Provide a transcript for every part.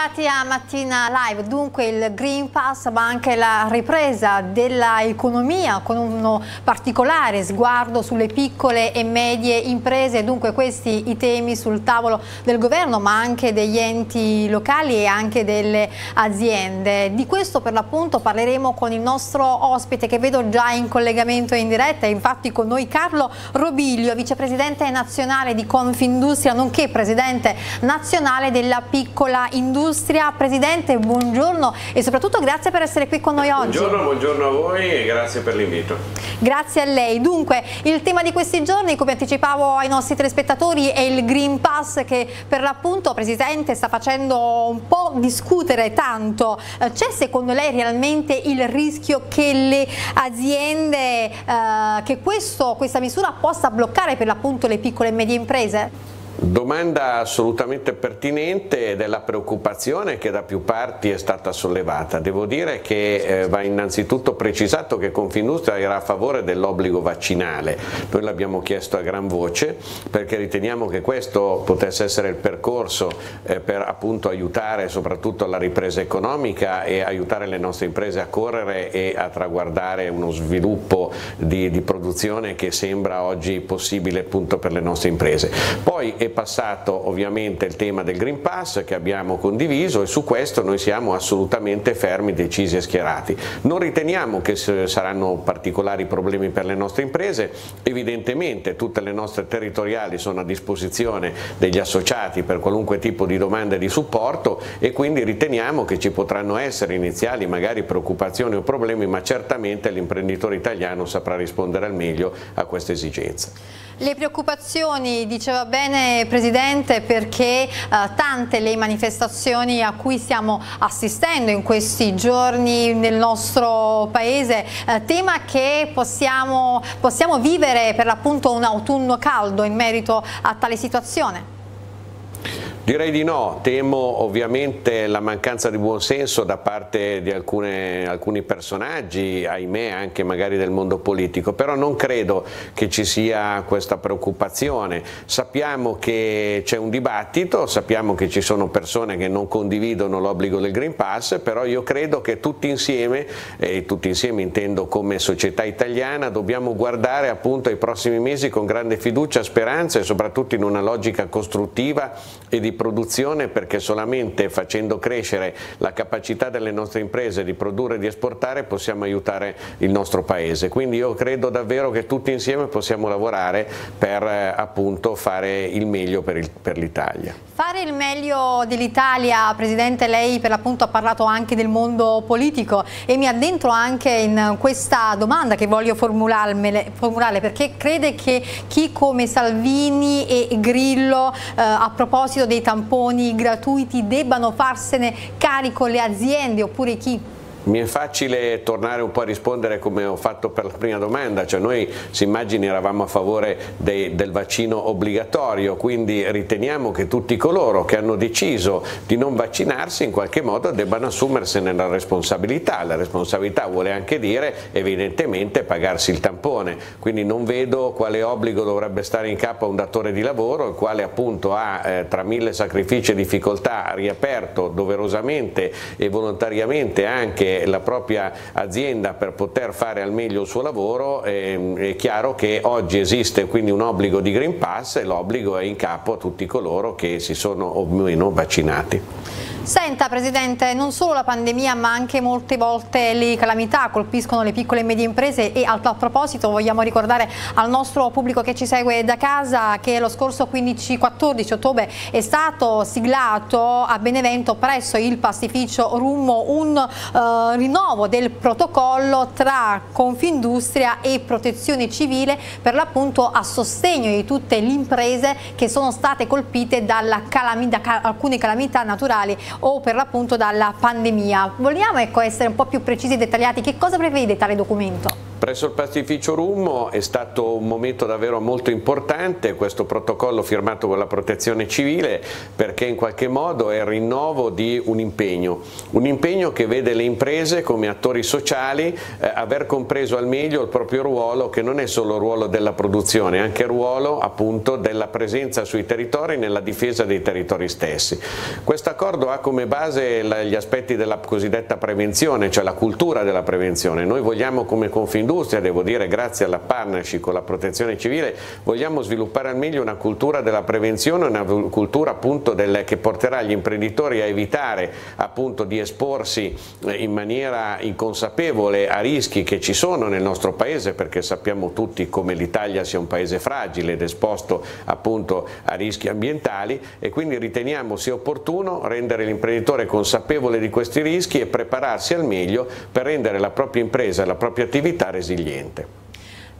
Bentrovati a Mattina Live, dunque il Green Pass ma anche la ripresa dell'economia con un particolare sguardo sulle piccole e medie imprese, dunque questi i temi sul tavolo del governo ma anche degli enti locali e anche delle aziende. Di questo per l'appunto parleremo con il nostro ospite che vedo già in collegamento in diretta, infatti con noi Carlo Robiglio, vicepresidente nazionale di Confindustria nonché presidente nazionale della piccola industria. Presidente, buongiorno e soprattutto grazie per essere qui con noi oggi. Buongiorno, buongiorno a voi e grazie per l'invito. Grazie a lei. Dunque, il tema di questi giorni, come anticipavo ai nostri telespettatori, è il Green Pass che per l'appunto, Presidente, sta facendo un po' discutere tanto. Eh, c'è secondo lei realmente il rischio che le aziende, eh, che questo, questa misura possa bloccare per l'appunto le piccole e medie imprese? Domanda assolutamente pertinente ed è la preoccupazione che da più parti è stata sollevata. Devo dire che eh, va innanzitutto precisato che Confindustria era a favore dell'obbligo vaccinale. Noi l'abbiamo chiesto a gran voce perché riteniamo che questo potesse essere il percorso eh, per appunto aiutare soprattutto la ripresa economica e aiutare le nostre imprese a correre e a traguardare uno sviluppo di, di produzione che sembra oggi possibile appunto per le nostre imprese. Poi passato ovviamente il tema del Green Pass che abbiamo condiviso e su questo noi siamo assolutamente fermi, decisi e schierati. Non riteniamo che saranno particolari problemi per le nostre imprese, evidentemente tutte le nostre territoriali sono a disposizione degli associati per qualunque tipo di domanda e di supporto e quindi riteniamo che ci potranno essere iniziali magari preoccupazioni o problemi ma certamente l'imprenditore italiano saprà rispondere al meglio a queste esigenze. Le preoccupazioni, diceva bene Presidente, perché eh, tante le manifestazioni a cui stiamo assistendo in questi giorni nel nostro Paese, eh, tema che possiamo, possiamo vivere per l'appunto un autunno caldo in merito a tale situazione? Direi di no, temo ovviamente la mancanza di buonsenso da parte di alcune, alcuni personaggi, ahimè anche magari del mondo politico, però non credo che ci sia questa preoccupazione. Sappiamo che c'è un dibattito, sappiamo che ci sono persone che non condividono l'obbligo del Green Pass, però io credo che tutti insieme, e tutti insieme intendo come società italiana, dobbiamo guardare appunto ai prossimi mesi con grande fiducia, speranza e soprattutto in una logica costruttiva e di produzione perché solamente facendo crescere la capacità delle nostre imprese di produrre e di esportare possiamo aiutare il nostro paese. Quindi io credo davvero che tutti insieme possiamo lavorare per eh, appunto fare il meglio per l'Italia. Fare il meglio dell'Italia, Presidente, lei per l'appunto ha parlato anche del mondo politico e mi addentro anche in questa domanda che voglio formulare perché crede che chi come Salvini e Grillo eh, a proposito dei tamponi gratuiti debbano farsene carico le aziende oppure chi? Mi è facile tornare un po' a rispondere come ho fatto per la prima domanda, cioè noi si immagini eravamo a favore dei, del vaccino obbligatorio, quindi riteniamo che tutti coloro che hanno deciso di non vaccinarsi in qualche modo debbano assumersene la responsabilità, la responsabilità vuole anche dire evidentemente pagarsi il tampone, quindi non vedo quale obbligo dovrebbe stare in capo a un datore di lavoro il quale appunto ha eh, tra mille sacrifici e difficoltà riaperto doverosamente e volontariamente anche la propria azienda per poter fare al meglio il suo lavoro, ehm, è chiaro che oggi esiste quindi un obbligo di Green Pass e l'obbligo è in capo a tutti coloro che si sono o meno vaccinati. Senta Presidente, non solo la pandemia ma anche molte volte le calamità colpiscono le piccole e medie imprese e a proposito vogliamo ricordare al nostro pubblico che ci segue da casa che lo scorso 15-14 ottobre è stato siglato a Benevento presso il pastificio Rummo un eh, rinnovo del protocollo tra Confindustria e Protezione Civile per l'appunto a sostegno di tutte le imprese che sono state colpite dalla calamita, da alcune calamità naturali o per l'appunto dalla pandemia. Vogliamo ecco, essere un po' più precisi e dettagliati, che cosa prevede tale documento? Presso il pastificio Rummo è stato un momento davvero molto importante questo protocollo firmato con la protezione civile perché in qualche modo è il rinnovo di un impegno, un impegno che vede le imprese come attori sociali eh, aver compreso al meglio il proprio ruolo che non è solo il ruolo della produzione, è anche il ruolo appunto della presenza sui territori nella difesa dei territori stessi. Questo accordo ha come base gli aspetti della cosiddetta prevenzione, cioè la cultura della prevenzione. Noi vogliamo come Confindustria industria, devo dire grazie alla partnership con la protezione civile, vogliamo sviluppare al meglio una cultura della prevenzione, una cultura appunto del, che porterà gli imprenditori a evitare appunto di esporsi eh, in maniera inconsapevole a rischi che ci sono nel nostro paese perché sappiamo tutti come l'Italia sia un paese fragile ed esposto appunto a rischi ambientali e quindi riteniamo sia opportuno rendere l'imprenditore consapevole di questi rischi e prepararsi al meglio per rendere la propria impresa e la propria attività resiliente.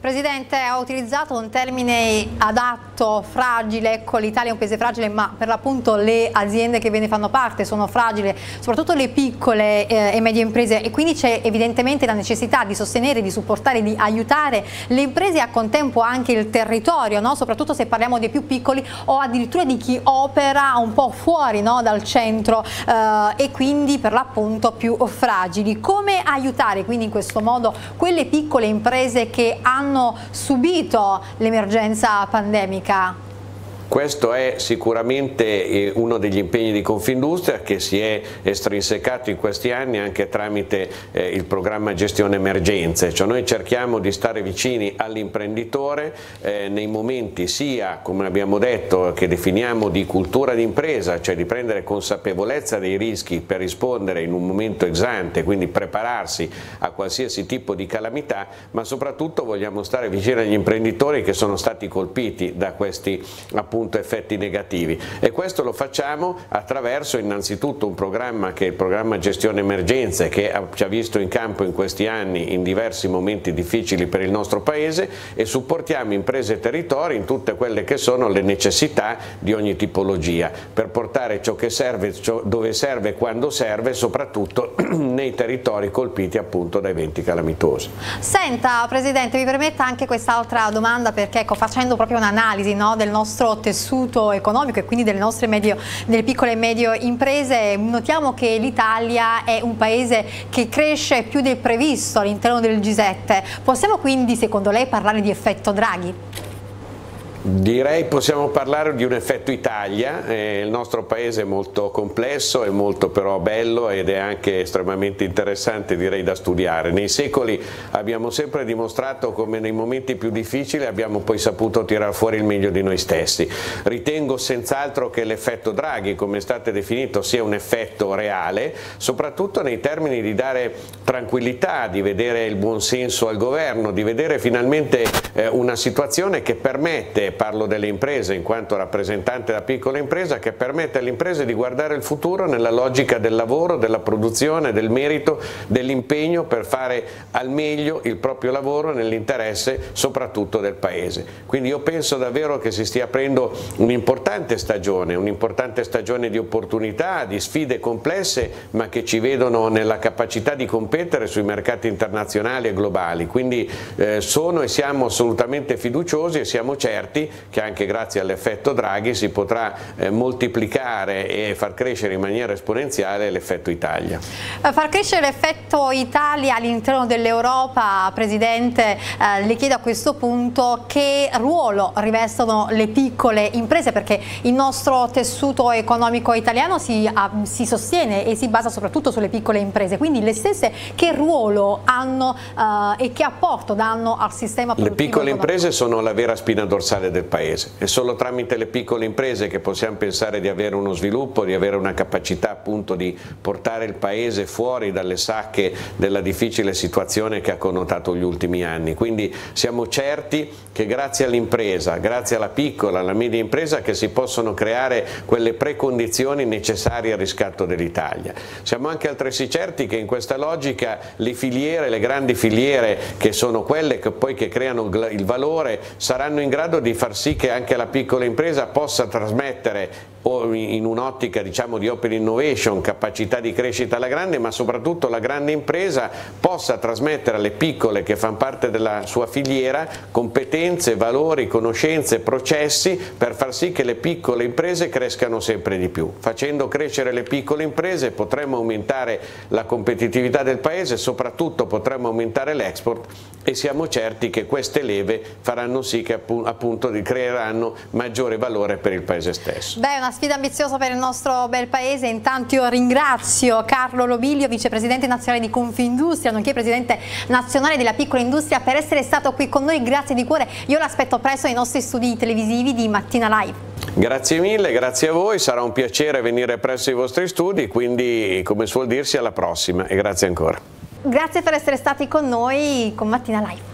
Presidente, ha utilizzato un termine adatto, fragile, ecco l'Italia è un paese fragile ma per l'appunto le aziende che ve ne fanno parte sono fragili, soprattutto le piccole eh, e medie imprese e quindi c'è evidentemente la necessità di sostenere, di supportare, di aiutare le imprese e a contempo anche il territorio, no? soprattutto se parliamo dei più piccoli o addirittura di chi opera un po' fuori no? dal centro eh, e quindi per l'appunto più fragili. Come aiutare quindi in questo modo quelle piccole imprese che hanno hanno subito l'emergenza pandemica? Questo è sicuramente eh, uno degli impegni di Confindustria che si è estrinsecato in questi anni anche tramite eh, il programma gestione emergenze, cioè noi cerchiamo di stare vicini all'imprenditore eh, nei momenti sia, come abbiamo detto, che definiamo di cultura d'impresa, cioè di prendere consapevolezza dei rischi per rispondere in un momento esante, quindi prepararsi a qualsiasi tipo di calamità, ma soprattutto vogliamo stare vicini agli imprenditori che sono stati colpiti da questi appunto appunto effetti negativi e questo lo facciamo attraverso innanzitutto un programma che è il programma gestione emergenze che ci ha visto in campo in questi anni in diversi momenti difficili per il nostro paese e supportiamo imprese e territori in tutte quelle che sono le necessità di ogni tipologia per portare ciò che serve ciò dove serve quando serve soprattutto nei territori colpiti appunto da eventi calamitosi. Senta Presidente mi permetta anche quest'altra domanda perché ecco, facendo proprio un'analisi no, del nostro tesoro tessuto economico e quindi delle nostre medio, delle piccole e medie imprese, notiamo che l'Italia è un paese che cresce più del previsto all'interno del G7. Possiamo quindi, secondo lei, parlare di effetto Draghi? Direi possiamo parlare di un effetto Italia, eh, il nostro paese è molto complesso, è molto però bello ed è anche estremamente interessante direi da studiare. Nei secoli abbiamo sempre dimostrato come nei momenti più difficili abbiamo poi saputo tirare fuori il meglio di noi stessi. Ritengo senz'altro che l'effetto Draghi, come è stato definito, sia un effetto reale, soprattutto nei termini di dare tranquillità, di vedere il buon senso al governo, di vedere finalmente eh, una situazione che permette parlo delle imprese in quanto rappresentante della piccola impresa, che permette alle imprese di guardare il futuro nella logica del lavoro, della produzione, del merito, dell'impegno per fare al meglio il proprio lavoro nell'interesse soprattutto del Paese. Quindi io penso davvero che si stia aprendo un'importante stagione, un'importante stagione di opportunità, di sfide complesse, ma che ci vedono nella capacità di competere sui mercati internazionali e globali. Quindi eh, sono e siamo assolutamente fiduciosi e siamo certi certi che anche grazie all'effetto Draghi si potrà eh, moltiplicare e far crescere in maniera esponenziale l'effetto Italia. Eh, far crescere l'effetto Italia all'interno dell'Europa, Presidente, eh, le chiedo a questo punto che ruolo rivestono le piccole imprese perché il nostro tessuto economico italiano si, a, si sostiene e si basa soprattutto sulle piccole imprese, quindi le stesse che ruolo hanno eh, e che apporto danno al sistema produttivo? Le piccole economico? imprese sono la vera spina dorsale del paese. È solo tramite le piccole imprese che possiamo pensare di avere uno sviluppo, di avere una capacità appunto di portare il paese fuori dalle sacche della difficile situazione che ha connotato gli ultimi anni. Quindi siamo certi che grazie all'impresa, grazie alla piccola, alla media impresa che si possono creare quelle precondizioni necessarie al riscatto dell'Italia. Siamo anche altresì certi che in questa logica le filiere, le grandi filiere che sono quelle che poi che creano il valore saranno in grado di far sì che anche la piccola impresa possa trasmettere in un'ottica diciamo, di open innovation, capacità di crescita alla grande, ma soprattutto la grande impresa possa trasmettere alle piccole che fanno parte della sua filiera competenze, valori, conoscenze, processi per far sì che le piccole imprese crescano sempre di più. Facendo crescere le piccole imprese potremo aumentare la competitività del paese, soprattutto potremo aumentare l'export e siamo certi che queste leve faranno sì che appunto creeranno maggiore valore per il paese stesso. Beh, una sfida ambiziosa per il nostro bel paese, intanto io ringrazio Carlo Lobilio, vicepresidente nazionale di Confindustria, nonché presidente nazionale della piccola industria per essere stato qui con noi, grazie di cuore, io l'aspetto presto nei nostri studi televisivi di Mattina Live. Grazie mille, grazie a voi, sarà un piacere venire presso i vostri studi, quindi come suol dirsi alla prossima e grazie ancora. Grazie per essere stati con noi con Mattina Live.